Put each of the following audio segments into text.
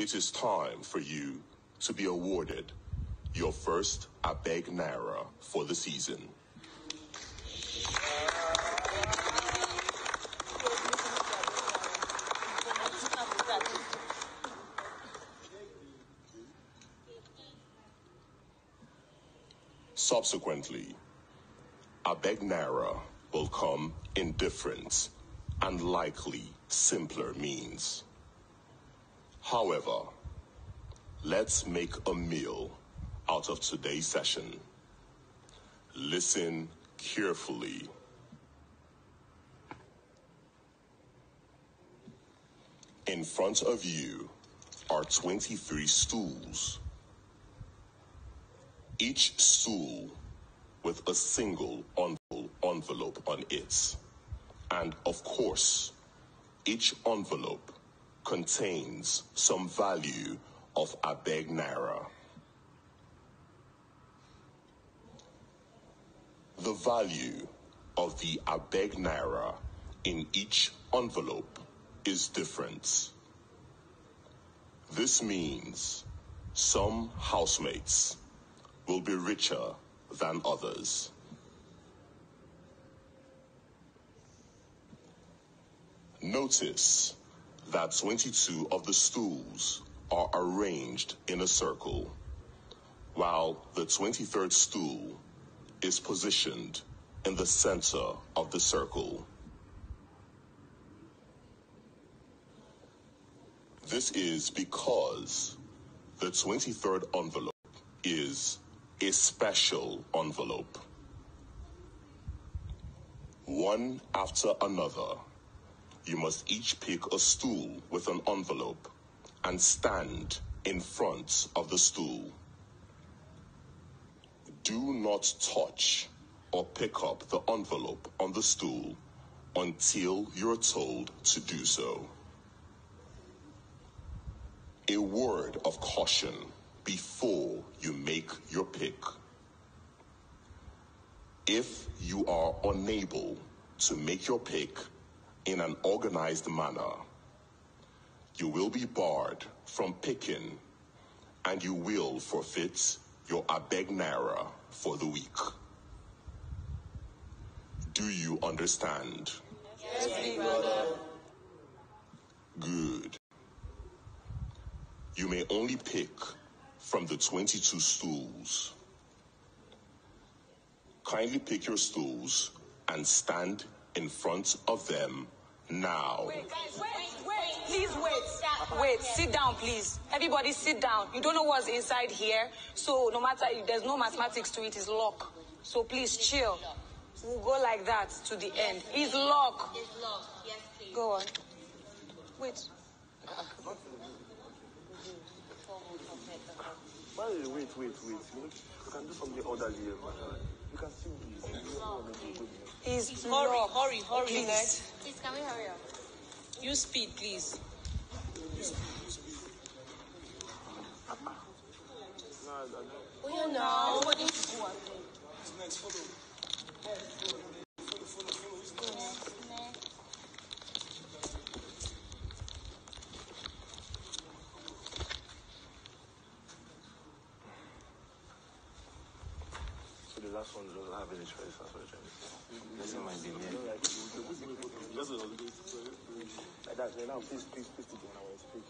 it is time for you to be awarded your first Abeg Naira for the season. Subsequently, Abeg Naira will come in different and likely simpler means. However, let's make a meal out of today's session. Listen carefully. In front of you are 23 stools, each stool with a single envelope on it. And of course, each envelope contains some value of Abeg Naira. The value of the Abeg Naira in each envelope is different. This means some housemates will be richer than others. Notice that 22 of the stools are arranged in a circle, while the 23rd stool is positioned in the center of the circle. This is because the 23rd envelope is a special envelope. One after another, you must each pick a stool with an envelope and stand in front of the stool. Do not touch or pick up the envelope on the stool until you're told to do so. A word of caution before you make your pick. If you are unable to make your pick in an organized manner, you will be barred from picking and you will forfeit your Abeg Naira for the week. Do you understand? Yes, big brother. Good. You may only pick from the 22 stools. Kindly pick your stools and stand in front of them now. Wait, guys, wait, wait, please wait. Wait, sit down, please. Everybody sit down. You don't know what's inside here, so no matter if there's no mathematics to it, it's lock. So please chill. We'll go like that to the end. It's lock. It's locked. Yes, please. Go on. Wait. Ah, Why, wait, wait, wait. You, know, you can do something orderly. man. You can still do It's Hurry, lock. hurry, hurry, Please. guys. Please, can we hurry up? Use speed, please. Oh, no. So the last one doesn't have any choice. That's what I'm trying to say. This might. Like that. Then now, please, please, please, when I will speak.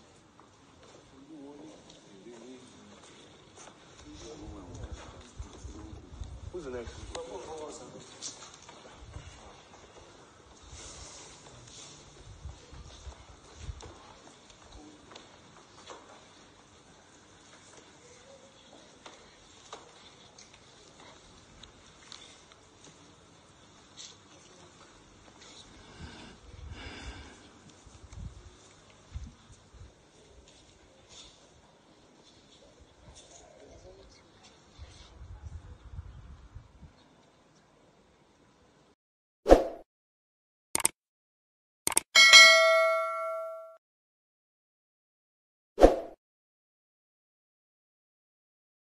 Who's the next?